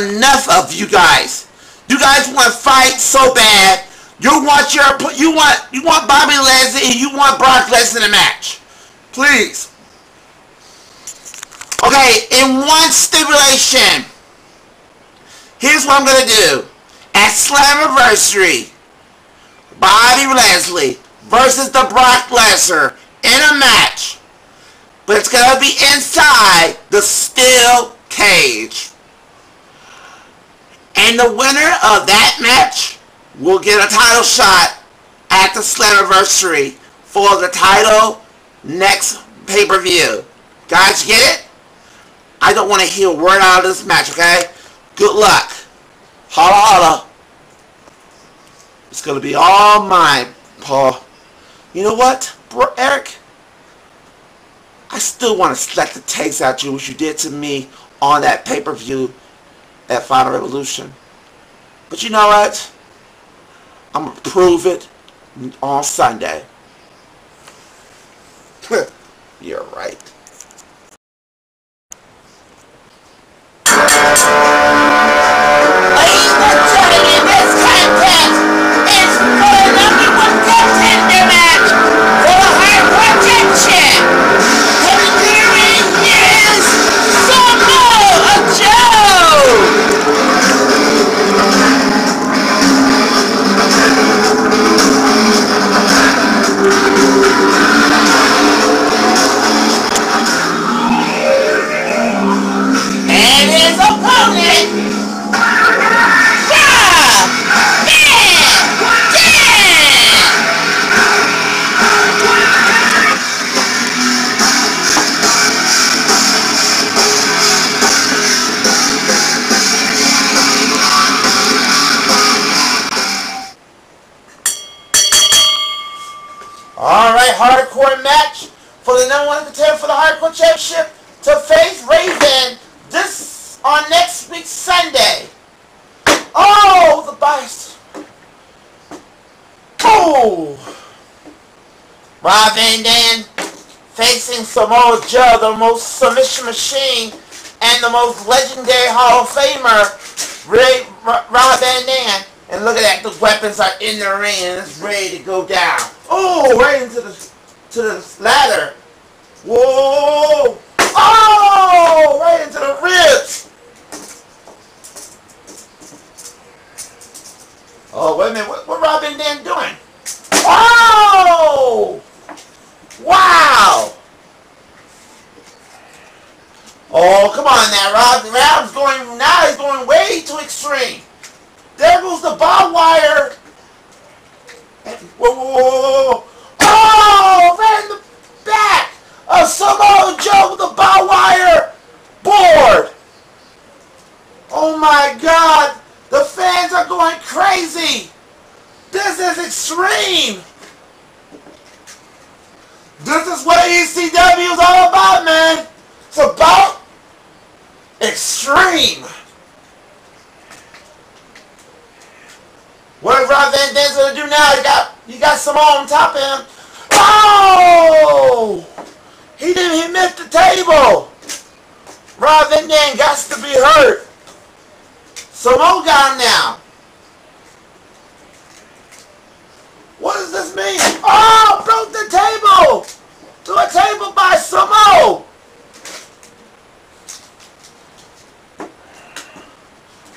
enough of you guys. You guys want to fight so bad. You want your you want you want Bobby Lashley and you want Brock Lesnar in a match. Please. Okay, in one stipulation. Here's what I'm gonna do. At Slammiversary, Bobby Lashley versus the Brock Lesnar in a match. But it's gonna be inside the steel cage. And the winner of that match will get a title shot at the Slammiversary for the title next pay-per-view. Guys, get it? I don't want to hear a word out of this match, okay? Good luck. Holla holla. It's going to be all mine, Paul. You know what, bro, Eric? I still want to slap the taste out you, what you did to me on that pay-per-view at Final Resolution. But you know what? I'm going to prove it on Sunday. You're right. Hardcore match for the number one contender for the hardcore championship to face Raven this on next week Sunday. Oh, the bias. Oh. Rob Van Dam facing Samoa Joe, the most submission machine and the most legendary Hall of Famer, Ray, Rob Van Dam. And look at that, the weapons are in the ring and it's ready to go down. Oh, right into the to the ladder. Whoa! Oh! Right into the ribs. Oh, wait a minute. What, what Rob Van Dam doing? Oh! Wow! Oh, come on now, Rob. Rob's going, now he's going way too extreme. There goes the barbed wire. And- Whoa, whoa, whoa, whoa. Oh, right in the back of Samoa Joe with the barbed wire board. Oh my God. The fans are going crazy. This is extreme. This is what ECW is all about, man. It's about extreme. What is Rob Van Dam's gonna do now? You got you got Samoa on top of him. Oh! He didn't he missed the table. Rob Van Dam got to be hurt. Samoa oh got him now. What does this mean? Oh, broke the table! To a table by Samoa!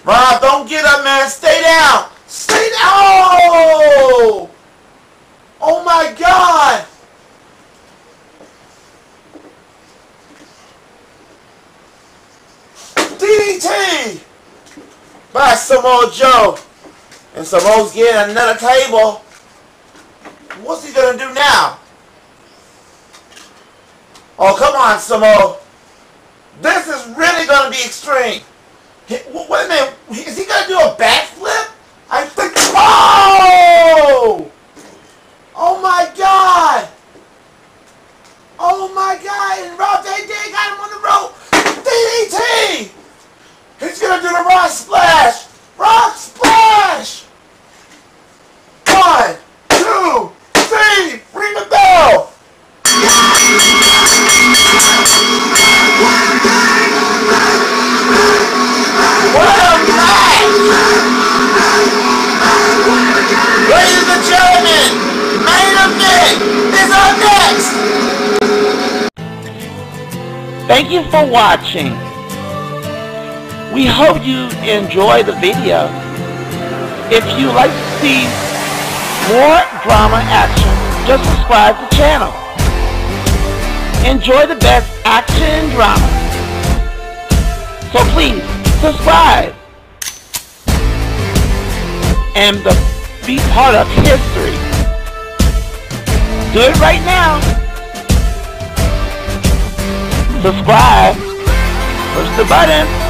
Rob, don't get up, man. Stay down. Stay down. Oh! Oh my God! By Samoa Joe. And Samoa's getting another table. What's he gonna do now? Oh, come on, Samoa. This is really gonna be extreme. Wait a minute. Is he gonna do a backflip? Thank you for watching. We hope you enjoy the video. If you like to see more drama action, just subscribe to the channel. Enjoy the best action drama. So please, subscribe. And be part of history. Do it right now. Subscribe. Push the button.